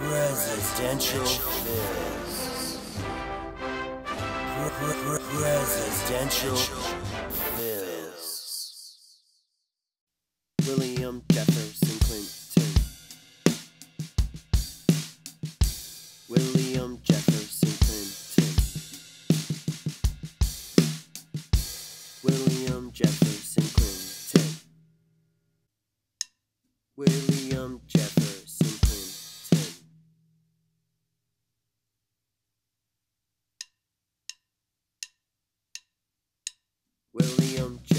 Presidential Fizz. Presidential Fizz. William Jefferson Clinton. William Jefferson Clinton. William Jefferson Clinton. William Jefferson William J.